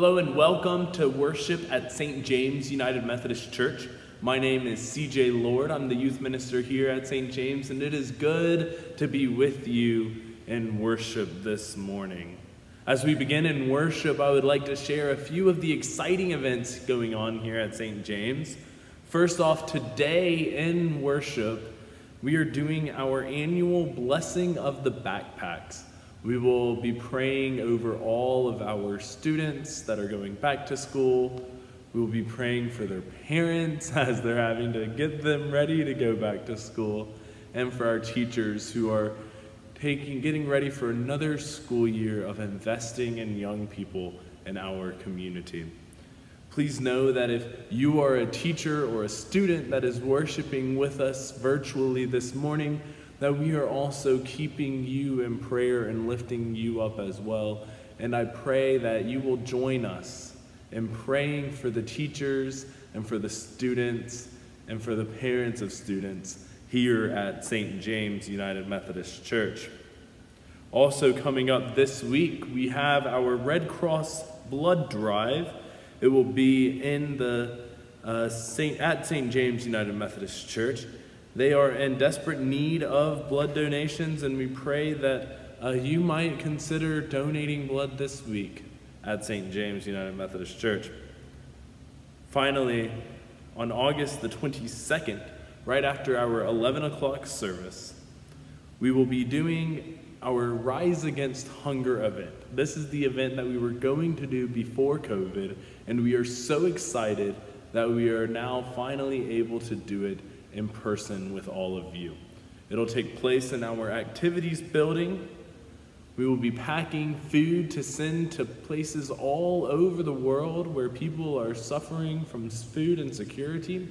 Hello and welcome to worship at St. James United Methodist Church. My name is CJ Lord. I'm the youth minister here at St. James, and it is good to be with you in worship this morning. As we begin in worship, I would like to share a few of the exciting events going on here at St. James. First off, today in worship, we are doing our annual blessing of the backpacks. We will be praying over all of our students that are going back to school. We will be praying for their parents as they're having to get them ready to go back to school, and for our teachers who are taking, getting ready for another school year of investing in young people in our community. Please know that if you are a teacher or a student that is worshiping with us virtually this morning, that we are also keeping you in prayer and lifting you up as well. And I pray that you will join us in praying for the teachers and for the students and for the parents of students here at St. James United Methodist Church. Also, coming up this week, we have our Red Cross blood drive. It will be in the uh, Saint, at St. James United Methodist Church. They are in desperate need of blood donations, and we pray that uh, you might consider donating blood this week at St. James United Methodist Church. Finally, on August the 22nd, right after our 11 o'clock service, we will be doing our Rise Against Hunger event. This is the event that we were going to do before COVID, and we are so excited that we are now finally able to do it in person with all of you. It'll take place in our activities building. We will be packing food to send to places all over the world where people are suffering from food insecurity.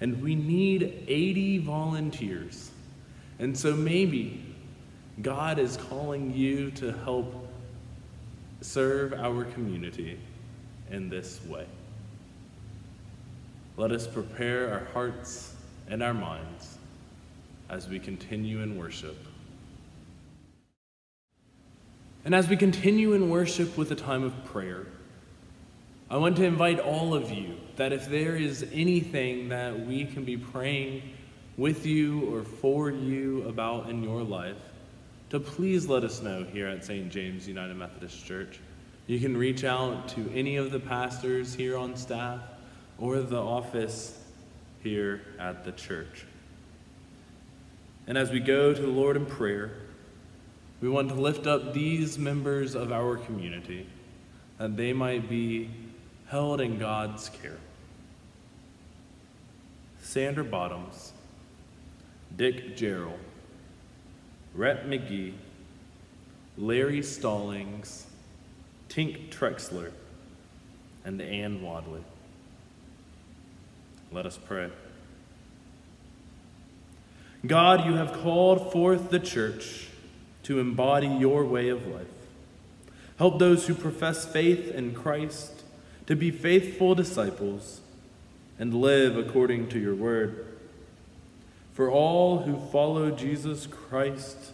And we need 80 volunteers. And so maybe God is calling you to help serve our community in this way. Let us prepare our hearts and our minds as we continue in worship. And as we continue in worship with a time of prayer, I want to invite all of you that if there is anything that we can be praying with you or for you about in your life, to please let us know here at St. James United Methodist Church. You can reach out to any of the pastors here on staff or the office here at the church. And as we go to the Lord in prayer, we want to lift up these members of our community that they might be held in God's care. Sandra Bottoms, Dick Gerald, Rhett McGee, Larry Stallings, Tink Trexler, and Ann Wadley. Let us pray. God, you have called forth the church to embody your way of life. Help those who profess faith in Christ to be faithful disciples and live according to your word. For all who follow Jesus Christ,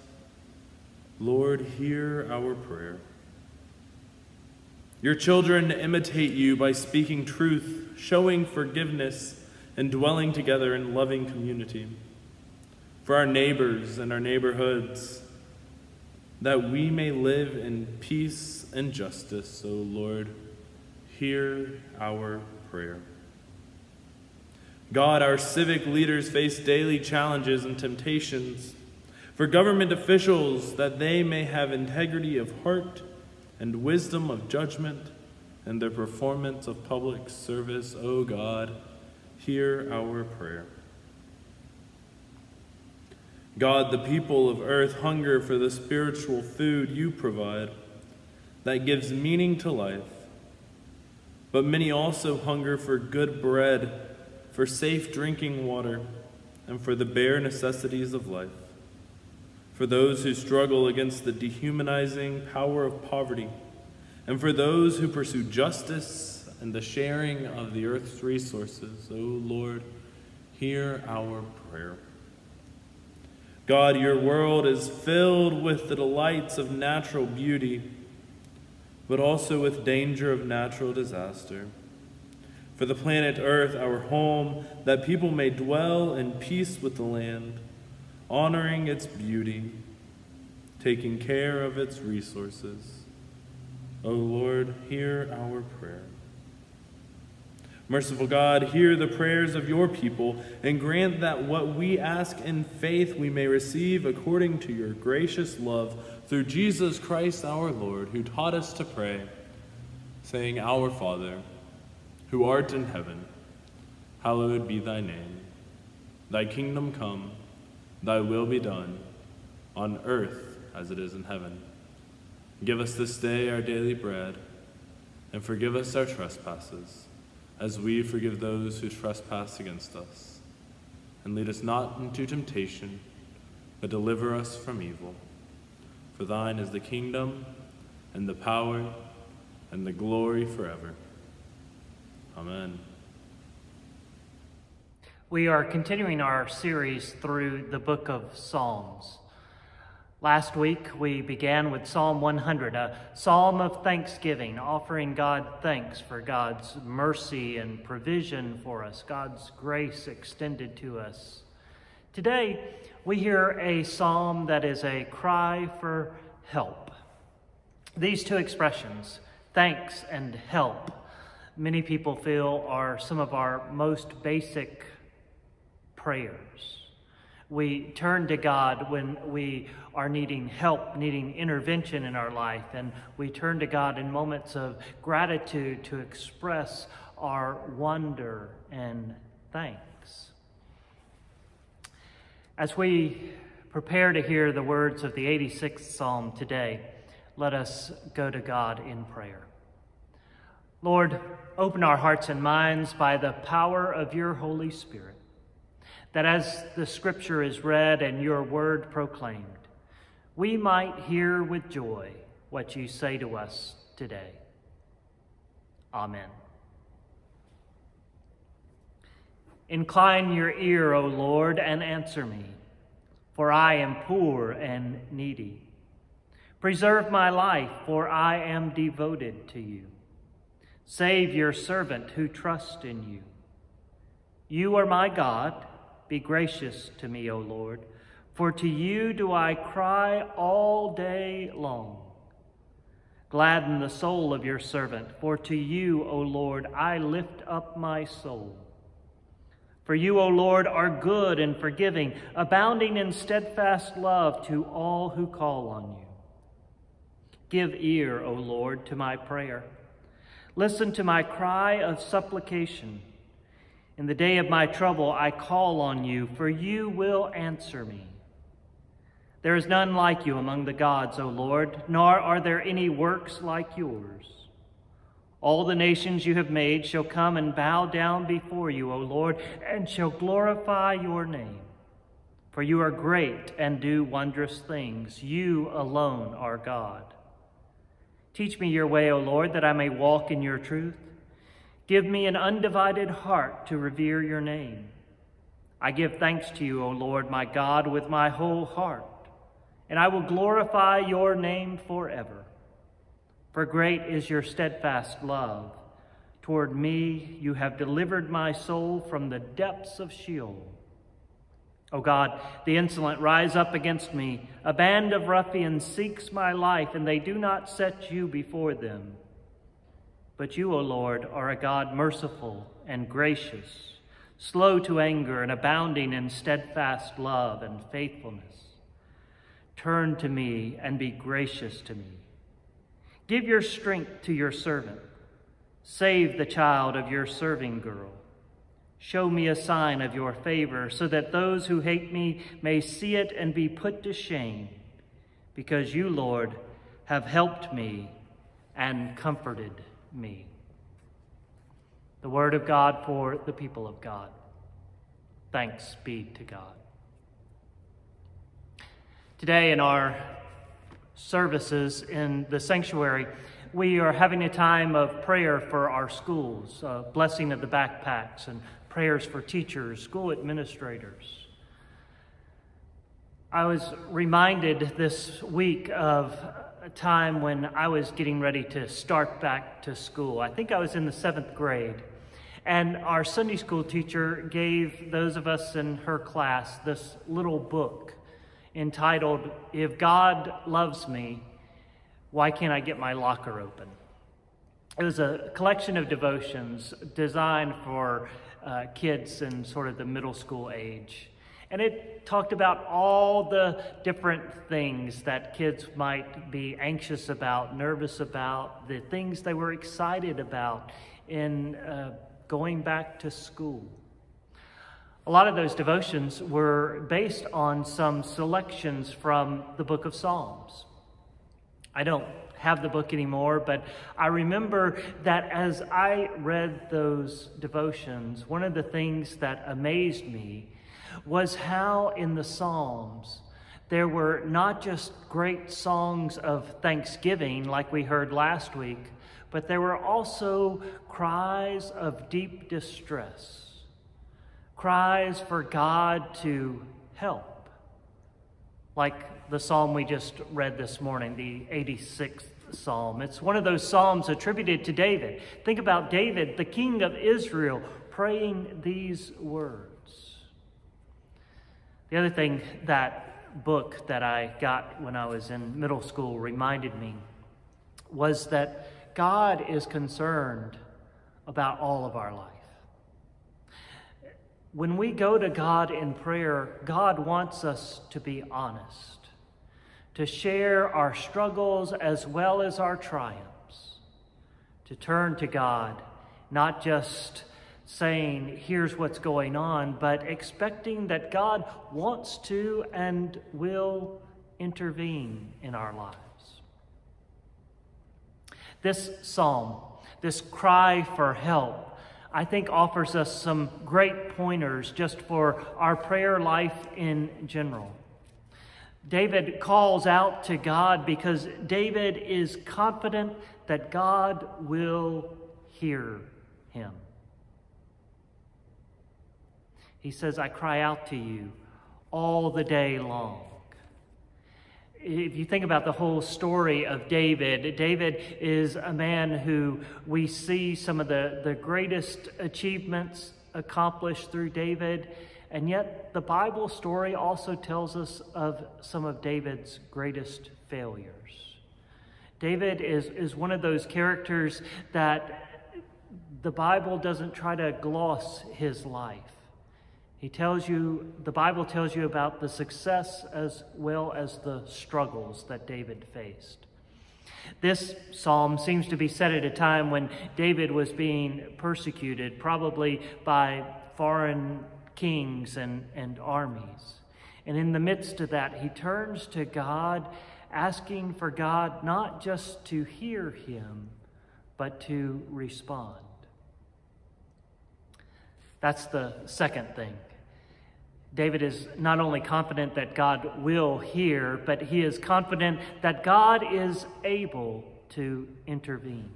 Lord, hear our prayer. Your children imitate you by speaking truth, showing forgiveness, and dwelling together in loving community. For our neighbors and our neighborhoods, that we may live in peace and justice, O Lord, hear our prayer. God, our civic leaders face daily challenges and temptations. For government officials, that they may have integrity of heart and wisdom of judgment in their performance of public service, O God, hear our prayer. God, the people of earth hunger for the spiritual food you provide that gives meaning to life. But many also hunger for good bread, for safe drinking water, and for the bare necessities of life. For those who struggle against the dehumanizing power of poverty, and for those who pursue justice and the sharing of the earth's resources, O Lord, hear our prayer. God, your world is filled with the delights of natural beauty. but also with danger of natural disaster. For the planet Earth, our home, that people may dwell in peace with the land, honoring its beauty, taking care of its resources. O Lord, hear our prayer. Merciful God, hear the prayers of your people and grant that what we ask in faith we may receive according to your gracious love through Jesus Christ our Lord, who taught us to pray, saying, Our Father, who art in heaven, hallowed be thy name. Thy kingdom come, thy will be done, on earth as it is in heaven. Give us this day our daily bread, and forgive us our trespasses as we forgive those who trespass against us. And lead us not into temptation, but deliver us from evil. For thine is the kingdom, and the power, and the glory forever. Amen. We are continuing our series through the book of Psalms. Last week, we began with Psalm 100, a psalm of thanksgiving, offering God thanks for God's mercy and provision for us, God's grace extended to us. Today, we hear a psalm that is a cry for help. These two expressions, thanks and help, many people feel are some of our most basic prayers. We turn to God when we are needing help, needing intervention in our life, and we turn to God in moments of gratitude to express our wonder and thanks. As we prepare to hear the words of the 86th Psalm today, let us go to God in prayer. Lord, open our hearts and minds by the power of your Holy Spirit that as the scripture is read and your word proclaimed, we might hear with joy what you say to us today. Amen. Incline your ear, O Lord, and answer me, for I am poor and needy. Preserve my life, for I am devoted to you. Save your servant who trusts in you. You are my God be gracious to me, O Lord, for to you do I cry all day long. Gladden the soul of your servant, for to you, O Lord, I lift up my soul. For you, O Lord, are good and forgiving, abounding in steadfast love to all who call on you. Give ear, O Lord, to my prayer. Listen to my cry of supplication. In the day of my trouble, I call on you, for you will answer me. There is none like you among the gods, O Lord, nor are there any works like yours. All the nations you have made shall come and bow down before you, O Lord, and shall glorify your name. For you are great and do wondrous things. You alone are God. Teach me your way, O Lord, that I may walk in your truth. Give me an undivided heart to revere your name. I give thanks to you, O Lord my God, with my whole heart, and I will glorify your name forever. For great is your steadfast love. Toward me you have delivered my soul from the depths of Sheol. O God, the insolent rise up against me. A band of ruffians seeks my life, and they do not set you before them. But you, O Lord, are a God merciful and gracious, slow to anger and abounding in steadfast love and faithfulness. Turn to me and be gracious to me. Give your strength to your servant. Save the child of your serving girl. Show me a sign of your favor so that those who hate me may see it and be put to shame, because you, Lord, have helped me and comforted me. The word of God for the people of God. Thanks be to God. Today, in our services in the sanctuary, we are having a time of prayer for our schools, blessing of the backpacks, and prayers for teachers, school administrators. I was reminded this week of a time when I was getting ready to start back to school. I think I was in the seventh grade. And our Sunday school teacher gave those of us in her class this little book entitled, If God Loves Me, Why Can't I Get My Locker Open? It was a collection of devotions designed for uh, kids in sort of the middle school age. And it talked about all the different things that kids might be anxious about, nervous about, the things they were excited about in uh, going back to school. A lot of those devotions were based on some selections from the book of Psalms. I don't have the book anymore, but I remember that as I read those devotions, one of the things that amazed me was how in the Psalms there were not just great songs of thanksgiving like we heard last week, but there were also cries of deep distress, cries for God to help, like the psalm we just read this morning, the 86th psalm. It's one of those psalms attributed to David. Think about David, the king of Israel, praying these words. The other thing that book that I got when I was in middle school reminded me was that God is concerned about all of our life. When we go to God in prayer, God wants us to be honest, to share our struggles as well as our triumphs, to turn to God, not just saying, here's what's going on, but expecting that God wants to and will intervene in our lives. This psalm, this cry for help, I think offers us some great pointers just for our prayer life in general. David calls out to God because David is confident that God will hear him. He says, I cry out to you all the day long. If you think about the whole story of David, David is a man who we see some of the, the greatest achievements accomplished through David, and yet the Bible story also tells us of some of David's greatest failures. David is, is one of those characters that the Bible doesn't try to gloss his life. He tells you, the Bible tells you about the success as well as the struggles that David faced. This psalm seems to be set at a time when David was being persecuted, probably by foreign kings and, and armies. And in the midst of that, he turns to God, asking for God not just to hear him, but to respond. That's the second thing. David is not only confident that God will hear, but he is confident that God is able to intervene.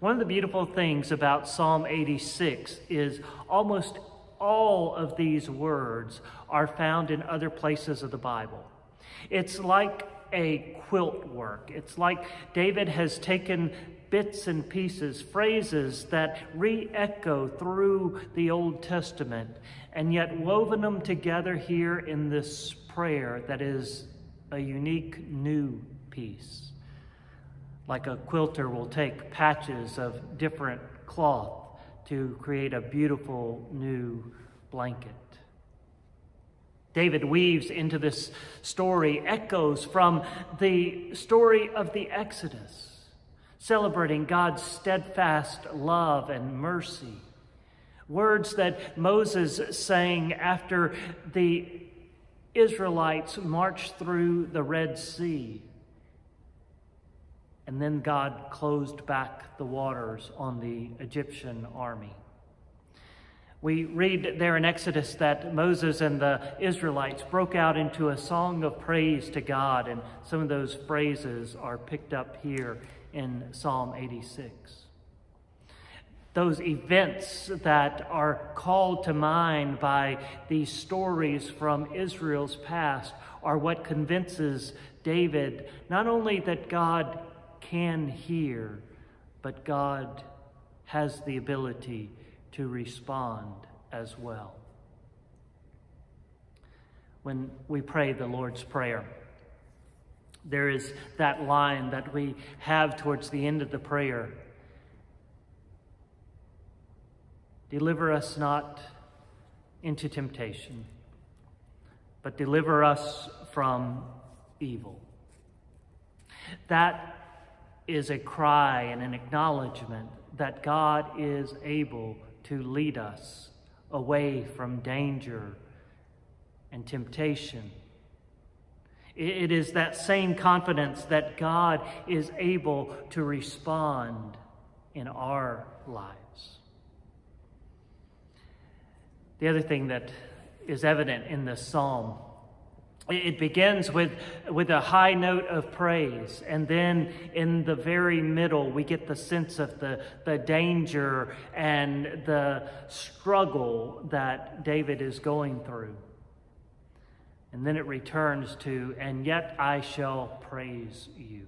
One of the beautiful things about Psalm 86 is almost all of these words are found in other places of the Bible. It's like a quilt work. It's like David has taken bits and pieces, phrases that re echo through the Old Testament, and yet woven them together here in this prayer that is a unique new piece. Like a quilter will take patches of different cloth to create a beautiful new blanket. David weaves into this story echoes from the story of the Exodus celebrating God's steadfast love and mercy. Words that Moses sang after the Israelites marched through the Red Sea. And then God closed back the waters on the Egyptian army. We read there in Exodus that Moses and the Israelites broke out into a song of praise to God, and some of those phrases are picked up here in Psalm 86. those events that are called to mind by these stories from Israel's past are what convinces David not only that God can hear, but God has the ability to respond as well. When we pray the Lord's Prayer, there is that line that we have towards the end of the prayer Deliver us not into temptation, but deliver us from evil. That is a cry and an acknowledgement that God is able to lead us away from danger and temptation. It is that same confidence that God is able to respond in our lives. The other thing that is evident in this psalm it begins with, with a high note of praise, and then in the very middle, we get the sense of the, the danger and the struggle that David is going through. And then it returns to, and yet I shall praise you.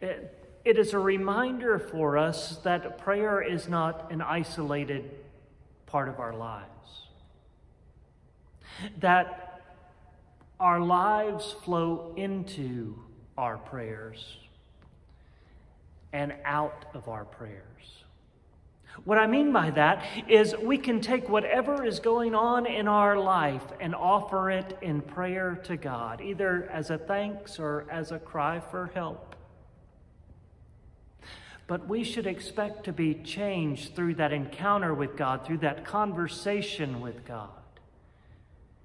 It, it is a reminder for us that prayer is not an isolated part of our lives. That our lives flow into our prayers and out of our prayers. What I mean by that is we can take whatever is going on in our life and offer it in prayer to God, either as a thanks or as a cry for help. But we should expect to be changed through that encounter with God, through that conversation with God.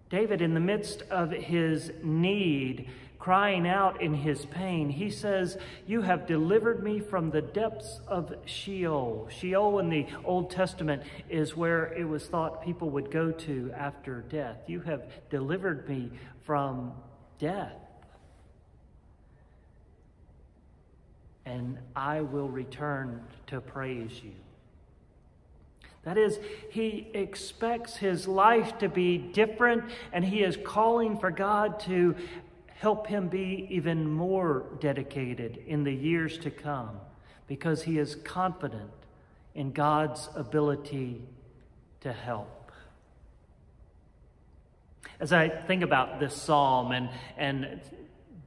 David, in the midst of his need, crying out in his pain, he says, You have delivered me from the depths of Sheol. Sheol in the Old Testament is where it was thought people would go to after death. You have delivered me from death. And I will return to praise you. That is, he expects his life to be different, and he is calling for God to help him be even more dedicated in the years to come because he is confident in God's ability to help. As I think about this psalm and, and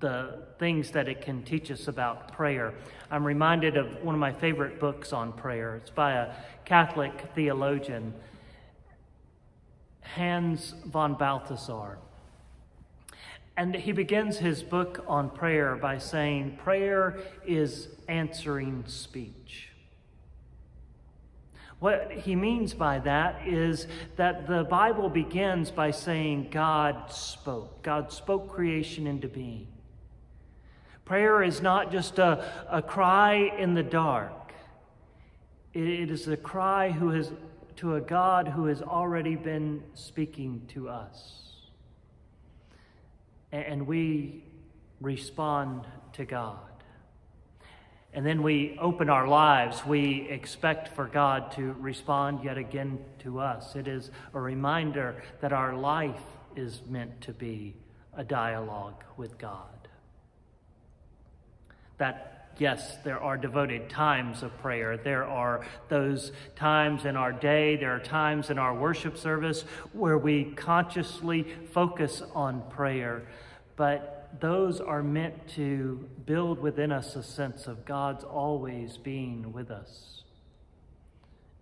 the things that it can teach us about prayer. I'm reminded of one of my favorite books on prayer. It's by a Catholic theologian, Hans von Balthasar. And he begins his book on prayer by saying, Prayer is answering speech. What he means by that is that the Bible begins by saying God spoke. God spoke creation into being. Prayer is not just a, a cry in the dark, it, it is a cry who has, to a God who has already been speaking to us. And, we respond to God. And then we open our lives. We expect for God to respond yet again to us. It is a reminder that our life is meant to be a dialogue with God that yes, there are devoted times of prayer. There are those times in our day, there are times in our worship service where we consciously focus on prayer. But those are meant to build within us a sense of God's always being with us.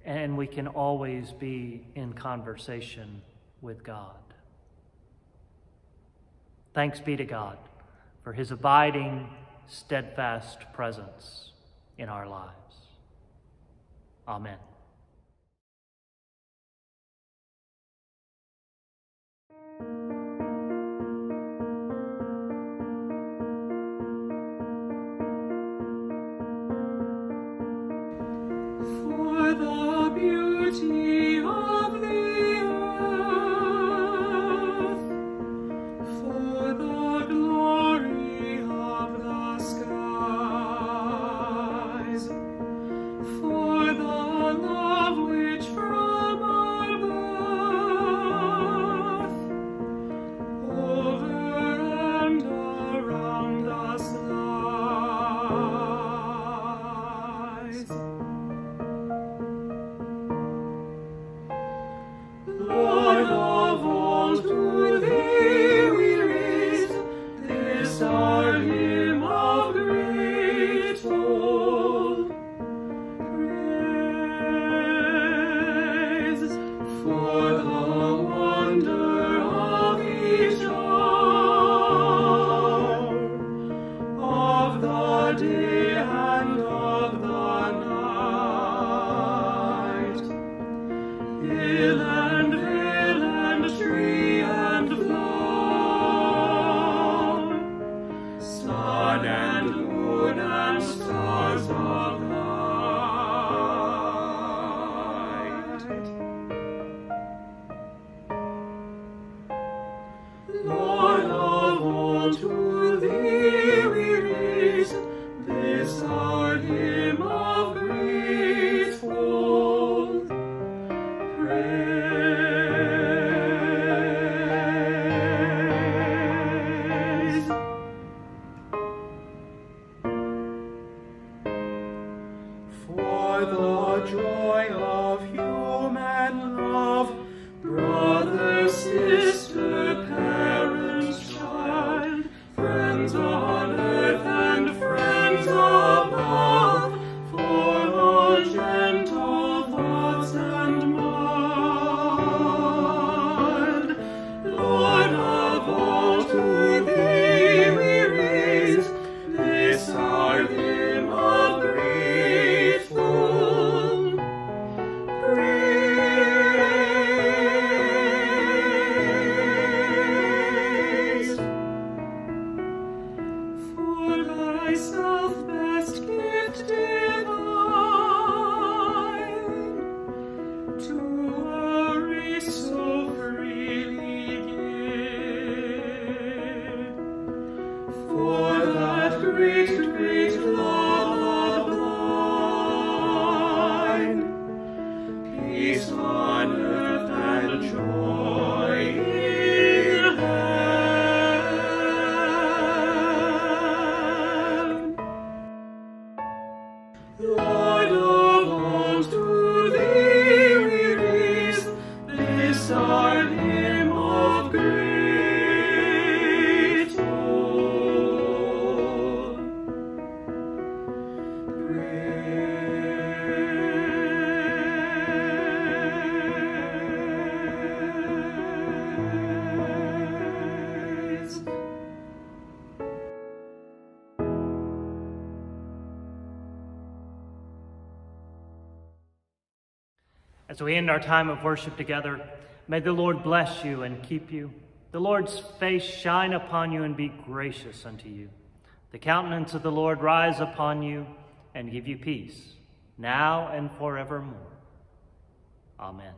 And we can always be in conversation with God. Thanks be to God for his abiding steadfast presence in our lives. Amen. sun and moon and stars of As we end our time of worship together, may the Lord bless you and keep you. The Lord's face shine upon you and be gracious unto you. The countenance of the Lord rise upon you and give you peace, now and forevermore. Amen.